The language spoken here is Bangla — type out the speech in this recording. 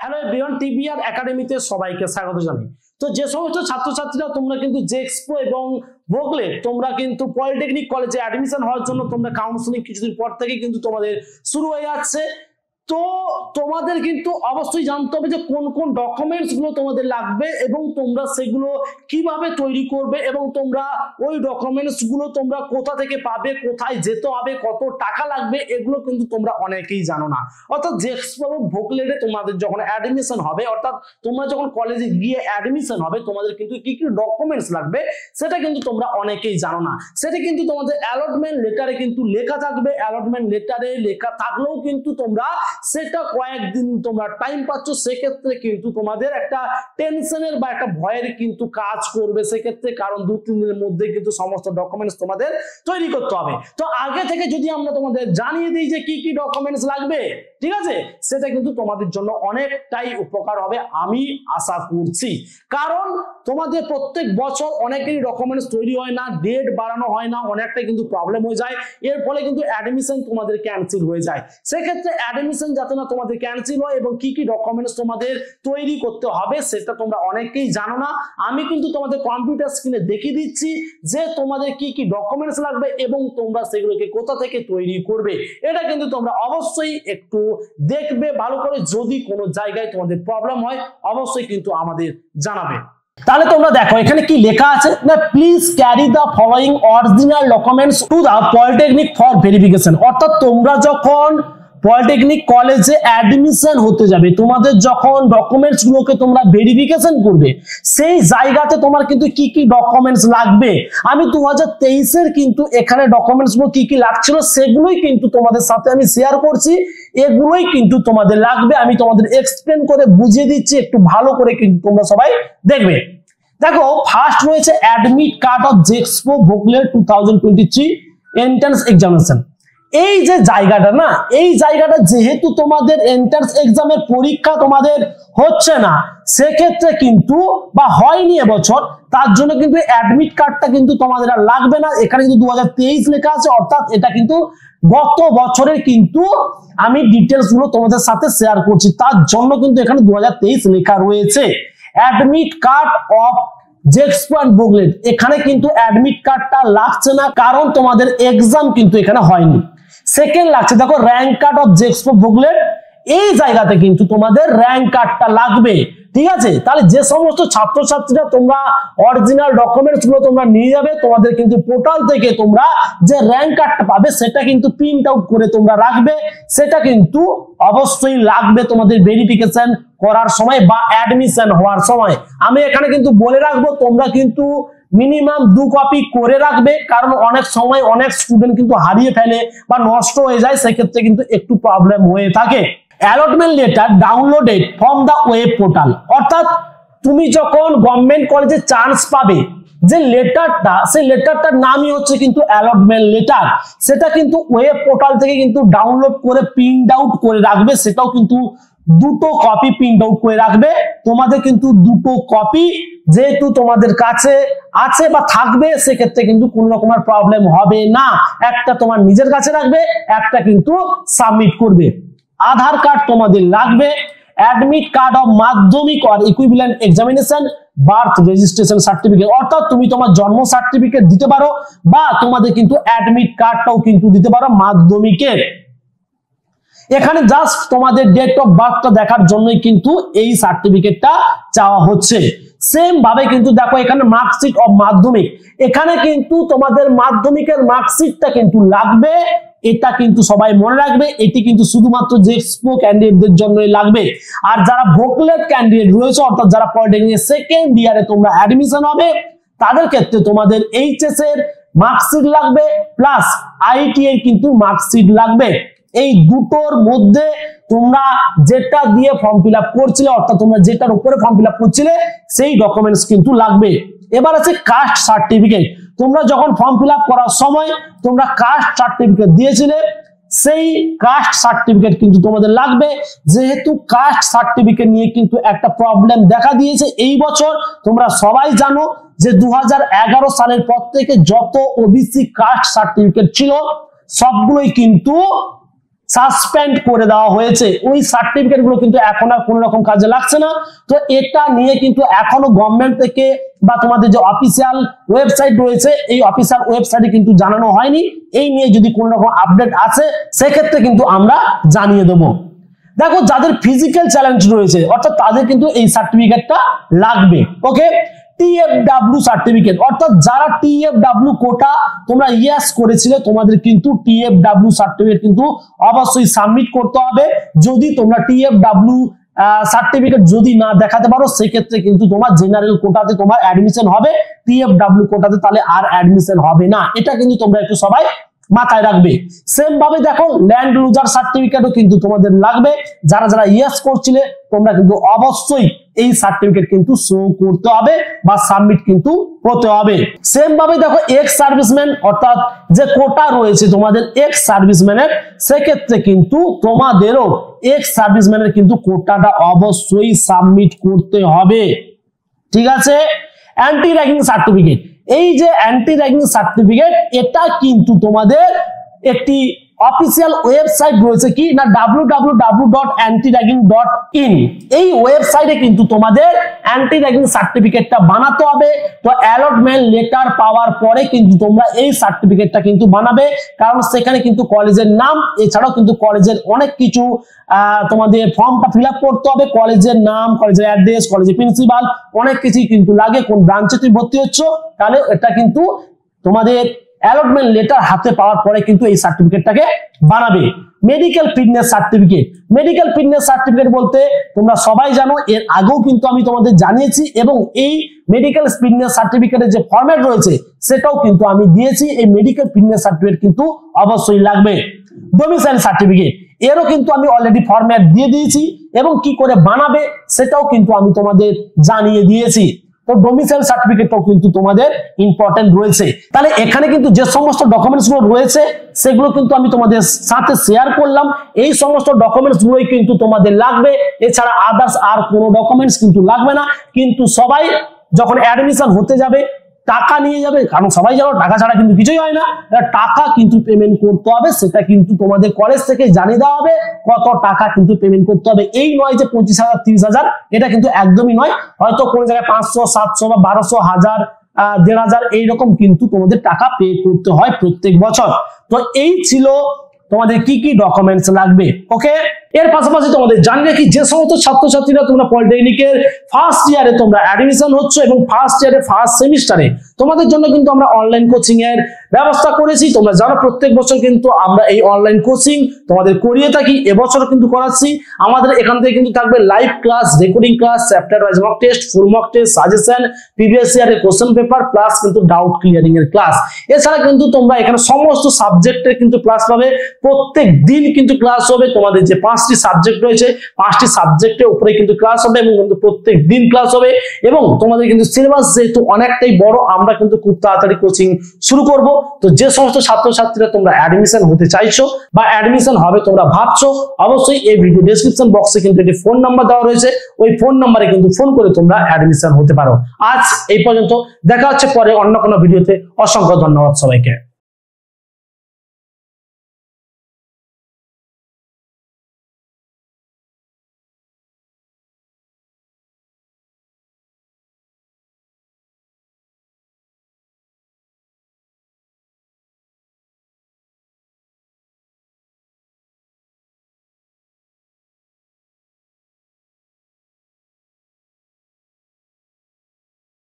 হ্যালো বিয়ন টিভিআর একাডেমিতে সবাইকে স্বাগত জানাই। তো যে সমস্ত ছাত্রছাত্রীরা তোমরা কিন্তু জেক্সপো এবং ভোগলে, তোমরা কিন্তু পলিটেকনিক কলেজে অ্যাডমিশন হওয়ার জন্য তোমরা কাউন্সিলিং কিছুদিন পর থেকে কিন্তু তোমাদের শুরু হয়ে যাচ্ছে। তো তোমাদের কিন্তু অবশ্যই জানতে হবে যে কোন কোন ডকুমেন্টসগুলো তোমাদের লাগবে এবং তোমরা সেগুলো কীভাবে তৈরি করবে এবং তোমরা ওই ডকুমেন্টসগুলো তোমরা কোথা থেকে পাবে, কোথায় যেতে হবে, কত টাকা লাগবে, এগুলো কিন্তু তোমরা অনেকেই জানো না। অর্থাৎ জেক্সপো এবং ভোগলেটে তোমাদের যখন অ্যাডমিশন হবে, অর্থাৎ তোমরা যখন কলেজে গিয়ে অ্যাডমিশন হবে, তোমাদের কিন্তু কি কি ডকুমেন্টস লাগবে, সেটা কিন্তু তোমরা অনেকেই জানো না। সেটা কিন্তু তোমাদের অ্যালটমেন্ট লেটারে কিন্তু লেখা থাকবে অ্যালটমেন্ট লেটারে লেখা থাকলেও কিন্তু তোমরা সেটা কয়েকদিন তোমরা টাইম পাচ্ছ, সেক্ষেত্রে কিন্তু তোমাদের একটা টেনশনের বা একটা ভয়ের কিন্তু কাজ করবে, সেক্ষেত্রে কারণ দু, তিন দিনের মধ্যে কিন্তু সমস্ত ডকুমেন্টস তোমাদের তৈরি করতে হবে। তো আগে থেকে যদি আমরা তোমাদের জানিয়ে দিই যে কি কি ডকুমেন্টস লাগবে, ঠিক আছে? সেটা কিন্তু তোমাদের জন্য অনেকটাই উপকার হবে, আমি আশা করছি। কারণ তোমাদের প্রত্যেক বছর অনেকেরই ডকুমেন্টস তৈরি হয় না ডেট বাড়ানো হয় না, অনেকটাই কিন্তু প্রবলেম হয়ে যায়। এর ফলে কিন্তু অ্যাডমিশন তোমাদের ক্যান্সেল হয়ে যায়। সেক্ষেত্রে অ্যাডমিশন যাতে না তোমাদের ক্যান্সেল হয় এবং কি কি ডকুমেন্টস তোমাদের তৈরি করতে হবে, সেটা তোমরা অনেকেই জানো না। আমি কিন্তু তোমাদের কম্পিউটার স্ক্রিনে দেখিয়ে দিচ্ছি যে তোমাদের কি কি ডকুমেন্টস লাগবে এবং তোমরা সেগুলোকে কোথা থেকে তৈরি করবে। এটা কিন্তু তোমরা অবশ্যই একটু দেখবে, ভালো করে যদি কোনো জায়গায় তোমাদের প্রবলেম হয়, অবশ্যই কিন্তু আমাদের জানাবে। তাহলে তোমরা দেখো, এখানে কি লেখা আছে? না please carry the following original documents to the polytechnic for verification অর্থাৎ তোমরা যখন পলিটেকনিক কলেজে অ্যাডমিশন হতে যাবে। তোমাদের যখন ডকুমেন্টস গুলোকে তোমরা ভেরিফিকেশন করবে, সেই জায়গাতে তোমার কিন্তু কি কি ডকুমেন্টস লাগবে? আমি দু হাজার কিন্তু এখানে ডকুমেন্টসগুলো কি কি লাগছিল, সেগুলোই কিন্তু তোমাদের সাথে আমি শেয়ার করছি। এগুলোই কিন্তু তোমাদের লাগবে। আমি তোমাদের এক্সপ্লেন করে বুঝিয়ে দিচ্ছি, একটু ভালো করে কিন্তু তোমরা সবাই দেখবে। দেখো ফার্স্ট রয়েছে admit card of JEXPO ভোকলের two thousand twenty three entrance examination এই যে জায়গাটা না, এই জায়গাটা যেহেতু তোমাদের এন্ট্রান্স এক্সামের পরীক্ষা তোমাদের হচ্ছে না, সেক্ষেত্রে কিন্তু বা হয়নি এবছর, তার জন্য কিন্তু অ্যাডমিট কার্ডটা কিন্তু তোমাদের আর লাগবে না। এখানে কিন্তু দু লেখা আছে, অর্থাৎ এটা কিন্তু গত বছরের কিন্তু আমি ডিটেলসগুলো তোমাদের সাথে শেয়ার করছি। তার জন্য কিন্তু এখানে দু হাজার তেইশ লেখা রয়েছে। Admit card of JEXPO and booklet এখানে কিন্তু অ্যাডমিট কার্ডটা লাগছে না, কারণ তোমাদের এক্সাম কিন্তু এখানে হয়নি। সেকেন্ড লাগছে, দেখো rank card of JEXPO booklet এই জায়গাতে কিন্তু তোমাদের র্যাঙ্ক কার্ডটা লাগবে, ঠিক আছে? তাহলে যে সমস্ত ছাত্রছাত্রীরা তোমরা অরিজিনাল ডকুমেন্টসগুলো তোমরা নিয়ে যাবে, তোমাদের কিন্তু পোর্টাল থেকে তোমরা যে র্যাঙ্ক কার্ডটা পাবে, সেটা কিন্তু প্রিন্ট আউট করে তোমরা রাখবে, সেটা কিন্তু অবশ্যই লাগবে তোমাদের ভেরিফিকেশন করার সময় বা অ্যাডমিশন হওয়ার সময়। আমি এখানে কিন্তু বলে রাখব, তোমরা কিন্তু মিনিমাম দু কপি করে রাখবে, কারণ অনেক সময় অনেক স্টুডেন্ট কিন্তু হারিয়ে ফেলে বা নষ্ট হয়ে যায়, সেক্ষেত্রে কিন্তু একটু প্রবলেম হয়ে থাকে। Allotment letter downloaded from the web portal অর্থাৎ তুমি যখন গভর্নমেন্ট কলেজে চান্স পাবে, যে লেটারটা সেই লেটারটার নামই হচ্ছে কিন্তু অ্যালটমেন্ট লেটার সেটা কিন্তু ওয়েব পোর্টাল থেকে কিন্তু ডাউনলোড করে প্রিন্ট আউট করে রাখবে, সেটাও কিন্তু দুটো কপি প্রিন্ট আউট করে রাখবে। তোমাদের কিন্তু দুটো কপি যেহেতু তোমাদের কাছে আছে বা থাকবে, সেক্ষেত্রে কিন্তু কোন রকমের প্রবলেম হবে না। একটা তোমার নিজের কাছে রাখবে, একটা কিন্তু সাবমিট করবে। আধার কার্ড তোমাদের লাগবে। Admit card of Madhyamik or equivalent examination birth registration certificate অর্থাৎ তুমি তোমার জন্ম সার্টিফিকেট দিতে পারো বা তোমাদের কিন্তু অ্যাডমিট কার্ডটাও কিন্তু দিতে পারো মাধ্যমিকের। এখানে জাস্ট তোমাদের ডেট অফ বার্থটা দেখার জন্যই কিন্তু এই সার্টিফিকেটটা চাওয়া হচ্ছে। সেম ভাবে কিন্তু দেখো এখানে মার্কশিট অফ মাধ্যমিক। এখানে কিন্তু তোমাদের মাধ্যমিকের মার্কশিটটা কিন্তু লাগবে, এটা কিন্তু সবাই মনে রাখবে, এটি কিন্তু শুধুমাত্র যে স্পো ক্যান্ডিডেটদের জন্যই লাগবে। আর যারা ভোকলেট ক্যান্ডিডেট রয়েছে, অর্থাৎ যারা পলিটেকনিক সেকেন্ড ইয়ারে তোমরা অ্যাডমিশন হবে, তাদের ক্ষেত্রে তোমাদের এইচএস এর মার্কশিট লাগবে প্লাস আইটি এর কিন্তু মার্কশিট লাগবে। এই দুটোর মধ্যে তোমরা যেটা দিয়ে ফর্ম ফিল আপ করছিলে, অর্থাৎ তোমরা যেটার উপরে ফর্ম ফিল করছিলে, সেই ডকুমেন্টস কিন্তু লাগবে। এবার আছে কাস্ট সার্টিফিকেট তোমরা যখন ফর্ম ফিল করার সময় তোমরা কাস্ট সার্টিফিকেট দিয়েছিলে, সেই কাস্ট সার্টিফিকেট কিন্তু তোমাদের লাগবে। যেহেতু কাস্ট সার্টিফিকেট নিয়ে কিন্তু একটা প্রবলেম দেখা দিয়েছে, এই বছর তোমরা সবাই জানো যে দু হাজার এগারো সালের পর থেকে যত ওবিসি কাস্ট সার্টিফিকেট ছিল, সবগুলোই কিন্তু সাসপেন্ড করে দেওয়া হয়েছে। ওই সার্টিফিকেটগুলো কিন্তু এখন আর কোনো রকম কাজে লাগছে না। তো এটা নিয়ে কিন্তু এখনও গভর্নমেন্ট থেকে বা তোমাদের যে অফিসিয়াল ওয়েবসাইট রয়েছে, এই অফিসিয়াল ওয়েবসাইটে কিন্তু জানানো হয়নি। এই নিয়ে যদি কোনো রকম আপডেট আছে সেক্ষেত্রে কিন্তু আমরা জানিয়ে দেবো। দেখো, যাদের ফিজিক্যাল চ্যালেঞ্জ রয়েছে, অর্থাৎ তাদের কিন্তু এই সার্টিফিকেটটা লাগবে। ওকে টিএফডাব্লিউ সার্টিফিকেট অর্থাৎ যারা টিএফডাব্লিউ কোটা তোমরা ইয়েস করেছিলে, তোমাদের কিন্তু টিএফডাব্লিউ সার্টিফিকেট কিন্তু অবশ্যই সাবমিট করতে হবে। যদি তোমরা টিএফডাব্লিউ সার্টিফিকেট যদি না দেখাতে পারো, সেক্ষেত্রে কিন্তু তোমার জেনারেল কোটাতে তোমার অ্যাডমিশন হবে। টিএফডাব্লিউ কোটাতে তাহলে আর অ্যাডমিশন হবে না। এটা কিন্তু তোমরা একটু সবাই মাথায় রাখবে। সেম ভাবে দেখো ল্যান্ড লুজার সার্টিফিকেটও কিন্তু তোমাদের লাগবে। যারা যারা ইয়েস করছিলে, তোমরা কিন্তু অবশ্যই এই সার্টিফিকেট কিন্তু শো করতে হবে বা সাবমিট কিন্তু হতে হবে। সেম ভাবে দেখো এক্স সার্ভিসম্যান অর্থাৎ যে কোটা রয়েছে তোমাদের এক্স সার্ভিসম্যানের সেক্ষেত্রে কিন্তু তোমাদেরও এক্স সার্ভিসম্যানের কিন্তু কোটাটা অবশ্যই সাবমিট করতে হবে। ঠিক আছে? অ্যান্টি র্যাগিং সার্টিফিকেট এই যে অ্যান্টি র্যাগিং সার্টিফিকেট এটা কিন্তু তোমাদের একটি অফিসিয়াল ওয়েবসাইট রয়েছে কি? না www.antiraging.in এই ওয়েবসাইটে কিন্তু তোমাদের অ্যান্টি র্যাগিং সার্টিফিকেটটা বানাতে হবে। তো অ্যালটমেন্ট লেটার পাওয়ার পরে কিন্তু তোমরা এই সার্টিফিকেটটা কিন্তু বানাবে। কারণ সেখানে কিন্তু কলেজের নাম, এছাড়াও কিন্তু কলেজের অনেক কিছু তোমাদের ফর্মটা ফিল করতে হবে। কলেজের নাম, কলেজের অ্যাড্রেস কলেজের প্রিন্সিপাল অনেক কিছুই কিন্তু লাগে। কোন ব্রাঞ্চে তুমি ভর্তি হচ্ছ, তাহলে এটা কিন্তু তোমাদের অ্যালটমেন্ট লেটার হাতে পাওয়ার পরে কিন্তু এই সার্টিফিকেটটাকে বানাবে। Medical fitness certificate medical fitness certificate বলতে তোমরা সবাই জানো, এর আগেও কিন্তু আমি তোমাদের জানিয়েছি এবং এই মেডিকেল ফিটনেস সার্টিফিকেটের যে ফর্ম্যাট রয়েছে, সেটাও কিন্তু আমি দিয়েছি। এই মেডিকেল ফিটনেস সার্টিফিকেট কিন্তু অবশ্যই লাগবে। ডোমিসাইল সার্টিফিকেট এরও কিন্তু আমি অলরেডি ফরম্যাট দিয়ে দিয়েছি এবং কি করে বানাবে, সেটাও কিন্তু আমি তোমাদের জানিয়ে দিয়েছি। তো ডোমিসাইল সার্টিফিকেটটাও কিন্তু তোমাদের ইম্পর্টেন্ট রয়েছে। তাহলে এখানে কিন্তু যে সমস্ত ডকুমেন্টসগুলো রয়েছে, সেগুলো কিন্তু আমি তোমাদের সাথে শেয়ার করলাম। এই সমস্ত ডকুমেন্টস গুলোই কিন্তু তোমাদের লাগবে। এছাড়া আদার্স আর কোনো ডকুমেন্টস কিন্তু লাগবে না। কিন্তু সবাই যখন অ্যাডমিশন হতে যাবে টাকা নিয়ে যাবে, কারণ সবাই জানো টাকা ছাড়া কিন্তু কিছুই হয় না। টাকা কিন্তু পেমেন্ট করতে হবে, সেটা কিন্তু তোমাদের কলেজ থেকে জানিয়ে দেওয়া হবে, কত টাকা কিন্তু পেমেন্ট করতে হবে। এই নয় যে পঁচিশ হাজার, তিরিশ হাজার, এটা কিন্তু একদমই নয়। হয়তো কোনো জায়গায় পাঁচশো, সাতশো বা বারোশো, হাজার দেড় হাজার এইরকম কিন্তু তোমাদের টাকা পে করতে হয় প্রত্যেক বছর। তো এই ছিল তোমাদের কি কি ডকুমেন্টস লাগবে ওকে এর পাশাপাশি তোমাদের জানি রাখি যে সমস্ত ছাত্রছাত্রীরা তোমরা পলিটেকনিকের ফার্স্ট ইয়ারে তোমরা অ্যাডমিশন হচ্ছে এবং ফার্স্ট ইয়ারে ফার্স্ট সেমিস্টারে তোমাদের জন্য কিন্তু আমরা অনলাইন কোচিং এর ব্যবস্থা করেছি। তোমরা জানো প্রত্যেক বছর কিন্তু আমরা এই অনলাইন কোচিং তোমাদের করিয়ে থাকি। এবছরও কিন্তু করাচ্ছি। আমাদের এখান থেকে কিন্তু থাকবে live class recording class chapter wise mock test full mock test suggestion previous ইয়ারের কোশ্চেন পেপার প্লাস কিন্তু ডাউট ক্লিয়ারিং এর ক্লাস এছাড়া কিন্তু তোমরা এখানে সমস্ত সাবজেক্টের কিন্তু ক্লাস পাবে। প্রত্যেক দিন কিন্তু ক্লাস হবে। তোমাদের যে পাঁচটি সাবজেক্ট রয়েছে। পাঁচটি সাবজেক্টের উপরে কিন্তু ক্লাস হবে এবং কিন্তু প্রত্যেক দিন ক্লাস হবে এবং তোমাদের কিন্তু সিলেবাস যেহেতু অনেকটাই বড়, আমরা কিন্তু খুব তাড়াতাড়ি কোচিং শুরু করব। তো যে সমস্ত ছাত্রছাত্রীরা তোমরা অ্যাডমিশন হতে চাইছো বা অ্যাডমিশন হবে তোমরা ভাবছ, অবশ্যই এই ভিডিও ডেসক্রিপশন বক্সে কিন্তু একটি ফোন নাম্বার দেওয়া রয়েছে। ওই ফোন নাম্বারে কিন্তু ফোন করে তোমরা অ্যাডমিশন হতে পারো। আজ এই পর্যন্ত। দেখা হচ্ছে পরে অন্য কোনো ভিডিওতে অসংখ্য ধন্যবাদ সবাইকে।